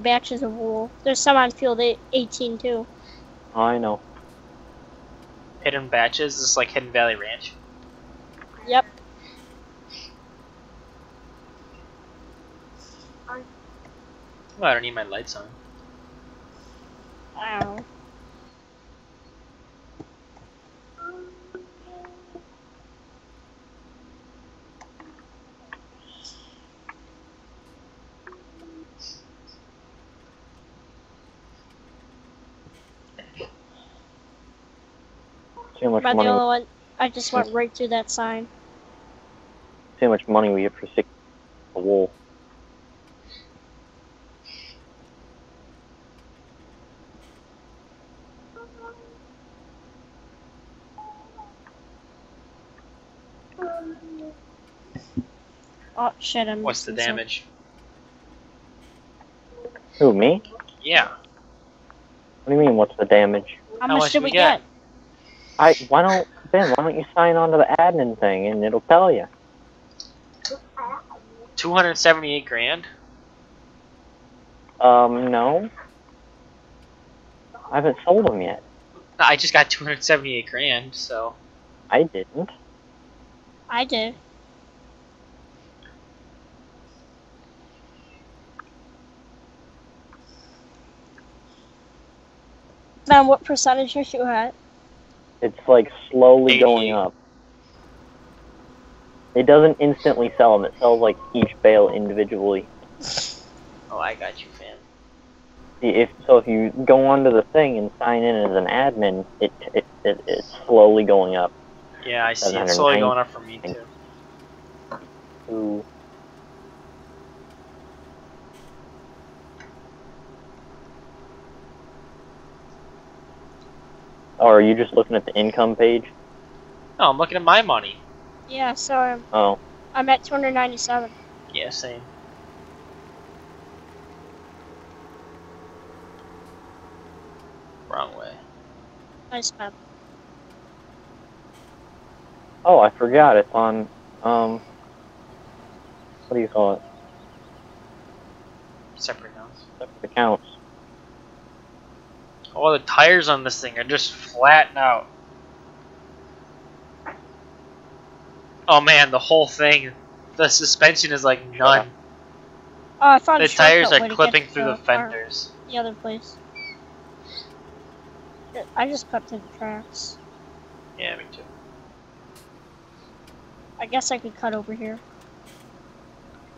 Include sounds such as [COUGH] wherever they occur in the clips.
batches of wool. There's some on field 18 too. Oh, I know. Hidden batches. This is like Hidden Valley Ranch. Yep. Well, I don't need my lights on. I don't know. See how much Am I the only one? I just went right through that sign. See how much money we get for six a wool. Oh shit! I'm What's the damage? Who me? Yeah. What do you mean? What's the damage? How, How much much did we we get? get? I why don't Ben? Why don't you sign on to the admin thing and it'll tell you? 278 grand? Um, no. I haven't sold them yet. I just got 278 grand, so. I didn't. I did. Ben, what percentage are you at? It's like slowly 88. going up. It doesn't instantly sell them. It sells like each bale individually. Oh, I got you, fam. If so, if you go onto the thing and sign in as an admin, it, it, it it's slowly going up. Yeah, I see it slowly going up for me, too. Ooh. Oh, are you just looking at the income page? No, I'm looking at my money. Yeah, so I'm, Oh, I'm at 297. Yeah, same. Wrong way. I spent. oh, I forgot. It's on. Um, what do you call it? Separate accounts. Separate accounts. Oh, the tires on this thing are just flattened out. Oh man, the whole thing, the suspension is like none. Oh, I found The a shortcut tires way are to get clipping through the car- fenders. The other place. I just cut to the tracks. Yeah, me too. I guess I could cut over here.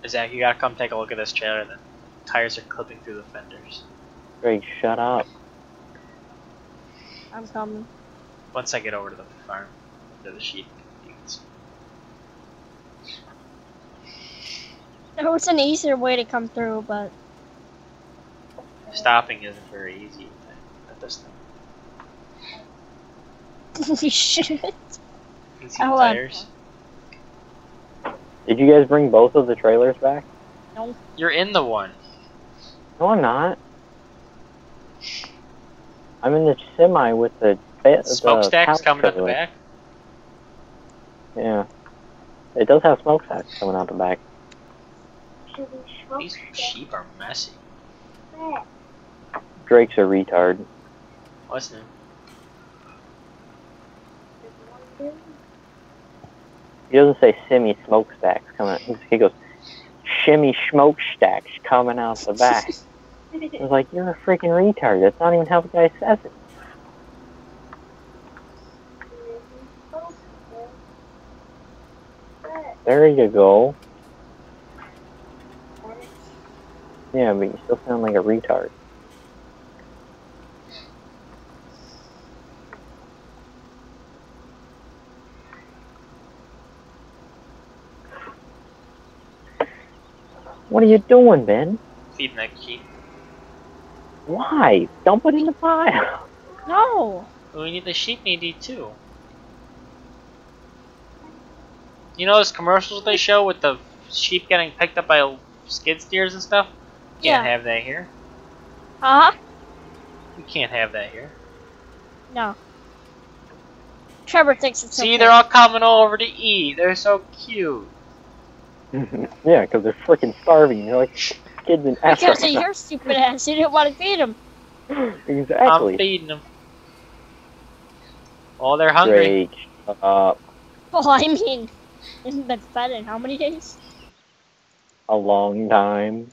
Zach, you gotta come take a look at this trailer. The tires are clipping through the fenders. Greg, shut up. I'm coming. Once I get over to the farm, to the sheep. fields. There was an easier way to come through, but Stopping isn't very easy at this thing. [LAUGHS] we should. Can see Hold on. tires. Did you guys bring both of the trailers back? You're in the one. No, I'm not. I'm in the semi with the, ba- the Smokestack's coming out the back. Yeah. It does have smokestacks coming out the back. These sheep are messy. Drake's a retard. What's new? He doesn't say simmy smokestacks coming. He he goes, shimmy smokestacks coming out the back. [LAUGHS] I was like, you're a freaking retard. That's not even how the guy says it. There you go. Yeah, but you still sound like a retard. What are you doing, Ben? Feeding that sheep. Why? Dump it in the pile. No. We need the sheep need to eat too. You know those commercials they show with the sheep getting picked up by skid steers and stuff? Yeah. Can't have that here. Uh huh. You can't have that here. No. Trevor thinks it's See, okay. they're all coming over to eat. They're so cute. [LAUGHS] yeah, because they're freaking starving. You're like, kids in Because of Africa. your stupid ass, you didn't want to feed them. Exactly. I'm feeding them. Oh, they're hungry. Drake, shut up. [LAUGHS] Well, I mean, isn't been fed in how many days? A long time.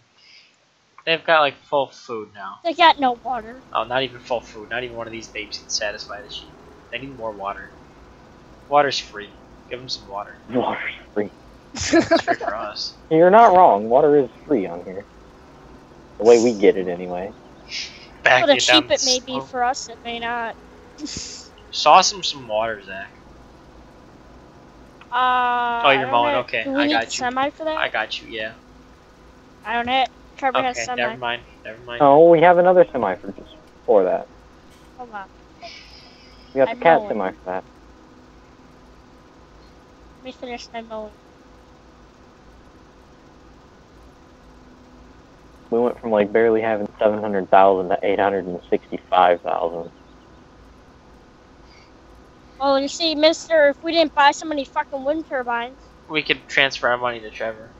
They've got like full food now. They got no water. Oh, not even full food. Not even one of these babes can satisfy the sheep. They need more water. Water's free. Give them some water. Water's free. It's free for us. [LAUGHS] You're not wrong. Water is free on here. The way we get it, anyway. Back But a cheap it the may be for us, it may not. Sauce them some water, Zach. Uh, Oh, you're I mowing, have- okay, I got you. semi for that? I got you, yeah. I don't have. Trevor has Okay, semi. never mind. Never mind. Oh, we have another semi for just for that. Hold on. We got I'm the cat mowing. semi for that. Let me finish my mowing. We went from like barely having seven hundred thousand to eight hundred and sixty-five thousand. Well, you see, Mister, if we didn't buy so many fucking wind turbines, We could transfer our money to Trevor.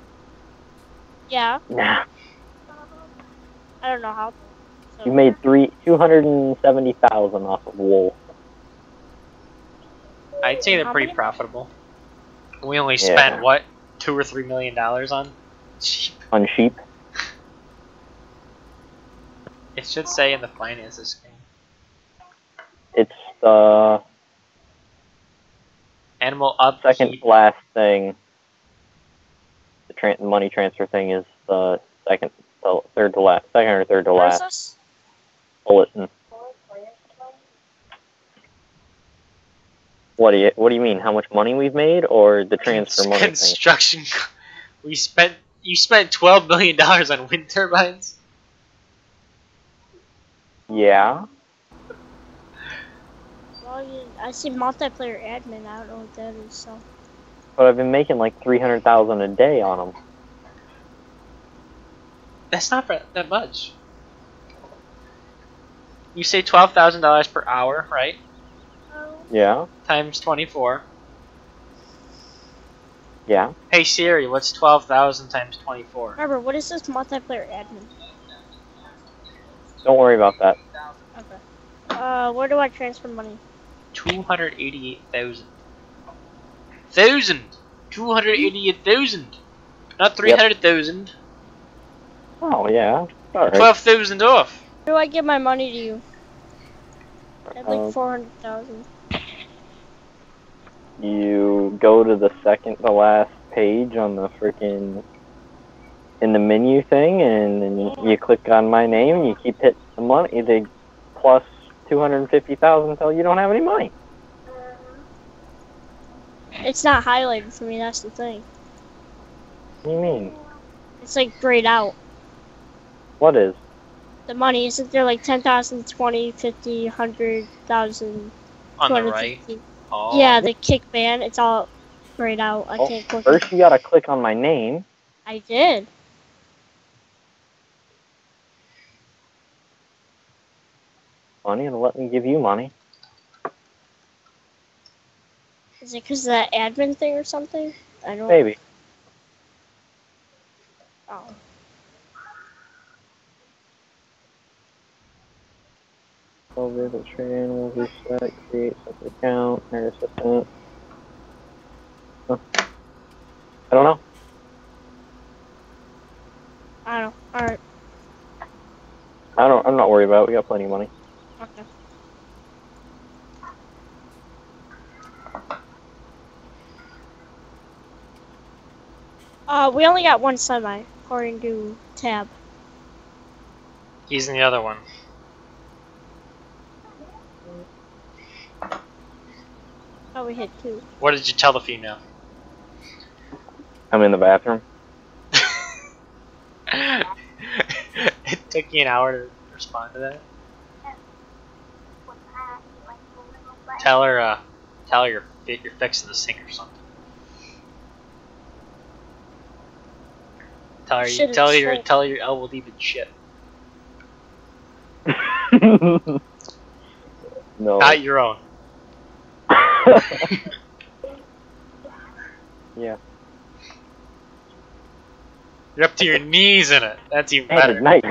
yeah, Nah, I don't know how. So, you made three two hundred and seventy thousand off of wool. I'd say they're How pretty many? profitable. We only Yeah. spent what two or three million dollars on sheep. on sheep. It should say in the finances screen. It's the Animal up. second to last thing. The tran money transfer thing is the second, the third to last, second or third to Where's last this? bulletin. What do you What do you mean? How much money we've made, or the transfer money thing? construction. co- We spent. You spent twelve million dollars on wind turbines. Yeah. Well, I see multiplayer admin. I don't know what that is. So But I've been making like three hundred thousand a day on them. That's not that that much. You say twelve thousand dollars per hour, right? Um, yeah. Times twenty-four. Yeah. Hey Siri, what's twelve thousand times twenty-four? remember, what is this multiplayer admin? Don't worry about that. Okay. Uh, where do I transfer money? Two hundred eighty-eight thousand. Thousand. Two hundred eighty-eight thousand. Not three hundred thousand. Oh yeah. All right. Twelve thousand off. Where do I give my money to you? I have Um, like four hundred thousand. You go to the second to last page on the freaking in the menu thing, and then you click on my name, and you keep hitting the money. They plus two hundred fifty thousand until you don't have any money. It's not highlighted for me. That's the thing. What do you mean? It's like grayed out. What is? The money isn't there like 10,000, 20, 50, 100,000, On the 250? right. Oh. Yeah, the kick ban. It's all grayed out. I Oh, can't click. First, you gotta click on my name. I did. Money, and let me give you money. Is it because of that admin thing or something? I don't. Maybe. Oh. Over the trade animals reset, create separate account, hire assistant. Huh. I don't know. I don't. All right. I don't. I'm not worried about it. We got plenty of money. Okay. Uh, we only got one semi, according to tab. He's in the other one. Oh, we hit two. What did you tell the female? I'm in the bathroom. [LAUGHS] it took you an hour to respond to that. Tell her, uh, tell her you're you're fixing the sink or something. Tell her, you, Shit, tell her your, full. tell her your elbow deep in shit. [LAUGHS] no. Not your own. [LAUGHS] yeah. You're up to your knees in it. That's even Standard better. night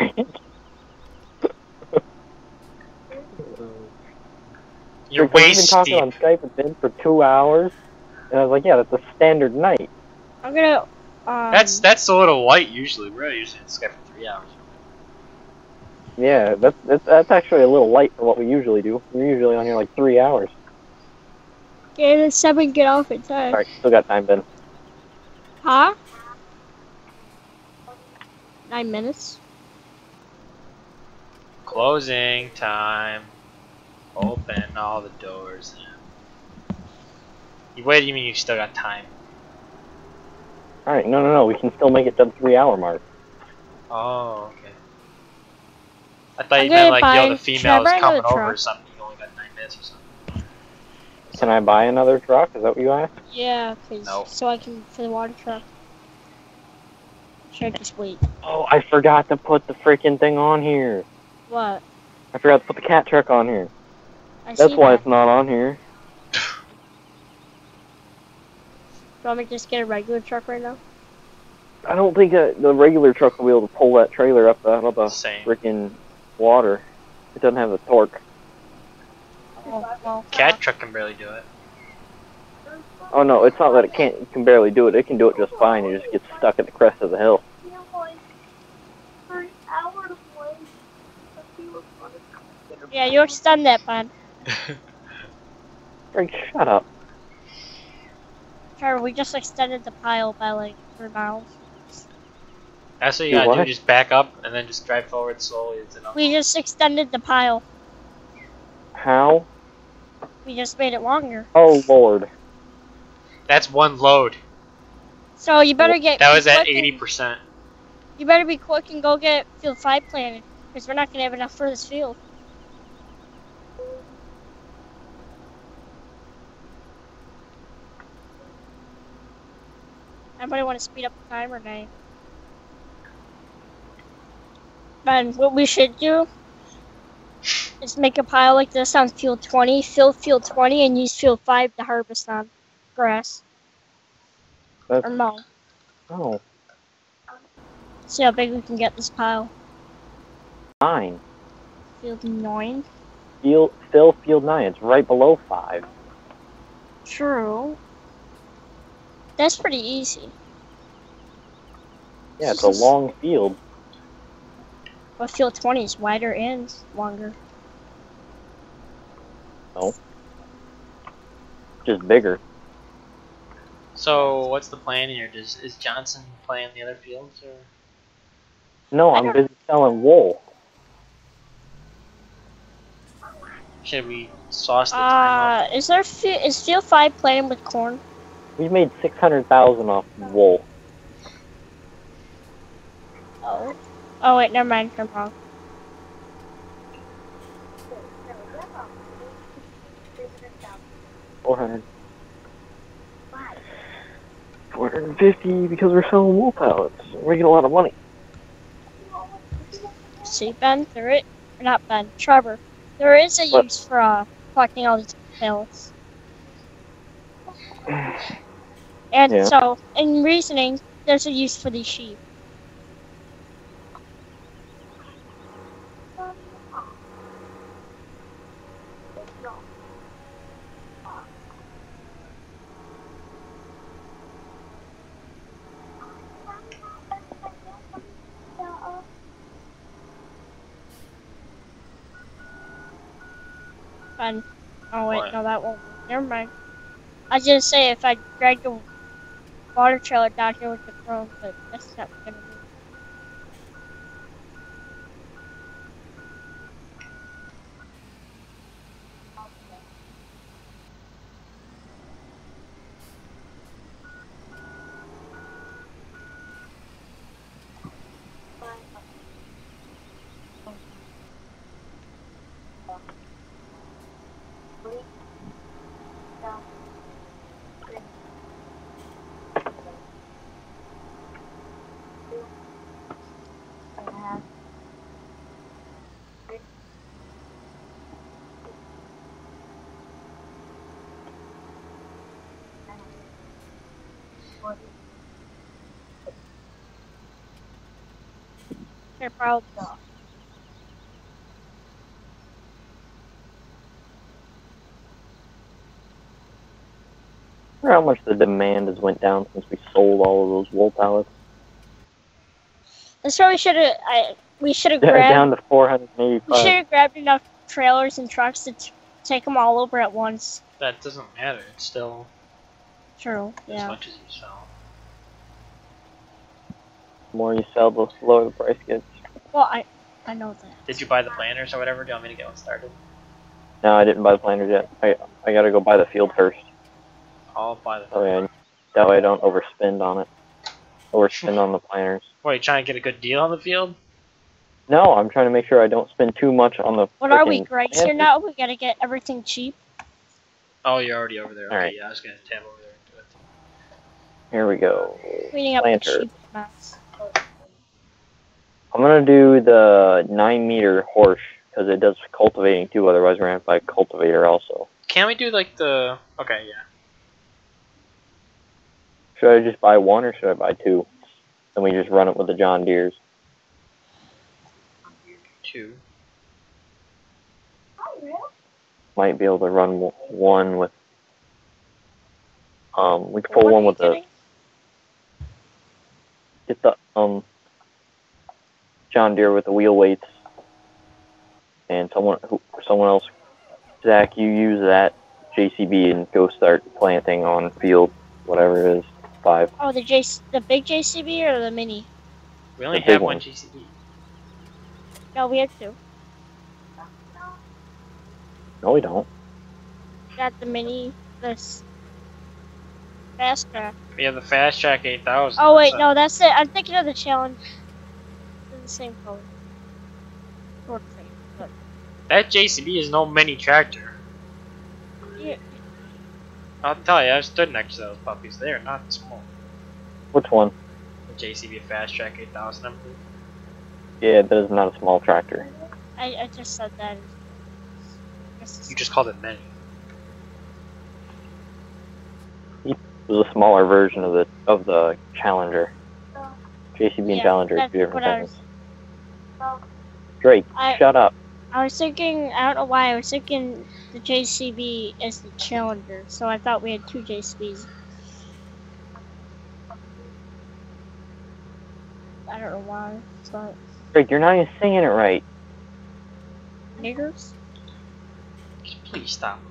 You're Like, we've been talking deep. on Skype with Ben for two hours, and I was like, yeah, that's a standard night. I'm gonna. Um, That's that's a little light usually. We're usually on Skype for three hours. Yeah, that's, that's that's actually a little light for what we usually do. We're usually on here like three hours. Get at seven. Get off at ten. All right, still got time, Ben. Huh? Nine minutes. Closing time. Open all the doors. You wait. You mean you still got time? All right, no, no, no, we can still make it to the three-hour mark. Oh, okay. I thought I'm you meant like, yo, buy- the female is coming another over or something. You only got nine minutes or something. Can I buy another truck? Is that what you asked? Yeah, please. No. So I can for the water truck. Should I just wait? Oh, I forgot to put the freaking thing on here. What? I forgot to put the cat truck on here. I That's why that. it's not on here. Do you want me to just get a regular truck right now? I don't think uh the regular truck will be able to pull that trailer up out of the Same. freaking water. It doesn't have the torque. Oh. Cat truck can barely do it. Oh no, it's not that it can't it can barely do it. It can do it just fine. It just gets stuck at the crest of the hill. Yeah, you extend that, bud. [LAUGHS] Frank, shut up. Trevor, we just extended the pile by like three miles. That's what you Do gotta do. Just back up and then just drive forward slowly. It's. We just extended the pile. How? We just made it longer. Oh lord. That's one load. So you better get. That was at quick and- eighty percent. You better be quick and go get field five planted, because we're not gonna have enough for this field. Anybody want to speed up the time or not? Man, what we should do is make a pile like this on field 20, fill field 20, and use field 5 to harvest on grass. That's Or mow. oh See how big we can get this pile. nine. Field 9. Field still field nine. It's right below five. True. That's pretty easy. Yeah, it's a long field. But field 20 is wider and longer. No. Just bigger. So what's the plan here? Does is Johnson playing the other fields or? No, I I'm busy selling wool. Should we sauce the time Uh, is there fi- is field 5 playing with corn? We made six hundred thousand off wool. Oh. Oh wait, never mind. I'm wrong. Four hundred. Four hundred and fifty because we're selling wool pallets. We're making a lot of money. See, Ben, there it. Or not Ben, Trevor. There is a What? use for uh, collecting all these pallets. [SIGHS] [SIGHS] [SIGHS] And Yeah. so, in reasoning, there's a use for these sheep. Ben. Oh wait, What? no, that won't. Never mind. I was gonna say if I dragged the water trailer down here with the chrome, but that's not gonna be. Thank They're probably not. how much the demand has went down since we sold all of those wool pallets. That's why we should have. We should have grabbed down to four hundred eighty-five. We should have grabbed enough trailers and trucks to take them all over at once. That doesn't matter. It's still True. as Yeah. much as you sell. The more you sell, the lower the price gets. Well, I I know that. Did you buy the planters or whatever? Do you want me to get one started? No, I didn't buy the planters yet. I I gotta go buy the field first. I'll buy the. That way, I, that way I don't overspend on it. Overspend on the planters. [LAUGHS] What, you trying to get a good deal on the field? No, I'm trying to make sure I don't spend too much on the. What are we, frickin' Grace here planters. now? We gotta get everything cheap. Oh, you're already over there. Okay, Alright. yeah, I was gonna tab over there and do it. Here we go. Cleaning up Planter. the cheap. I'm gonna do the nine meter Horsch because it does cultivating too. Otherwise, we're gonna have to buy a cultivator also. Can't we do like the? Okay, yeah. Should I just buy one or should I buy two? Then we just run it with the John Deere's. Two. Might be able to run one with. Um, we could pull one you with the getting? Get the um John Deere with the wheel weights, and someone who someone else. Zach, you use that JCB and go start planting on field, whatever it is, five. Oh, the J the big JCB or the mini? We only The have one JCB. GCB. No, we have two. No, we don't. Got the mini. This Fastrac. We have the Fastrac 8000. Oh wait, so- no, that's it. I'm thinking of the challenge. They're the same color. Sort of thing. But That JCB is no mini tractor. Yeah. I'll tell you, I've stood next to those puppies. They are not small. Which one? The JCB Fastrac 8000, I believe. Yeah, that is not a small tractor. I, I just said that. You just called it mini. Was a smaller version of the of the Challenger. JCB and Challenger are that's two different things. was- Drake, I- shut up. I was thinking, I don't know why, I was thinking the JCB as the Challenger, so I thought we had two JCBs. I don't know why, but Drake, you're not even singing it right. niggers? Please stop.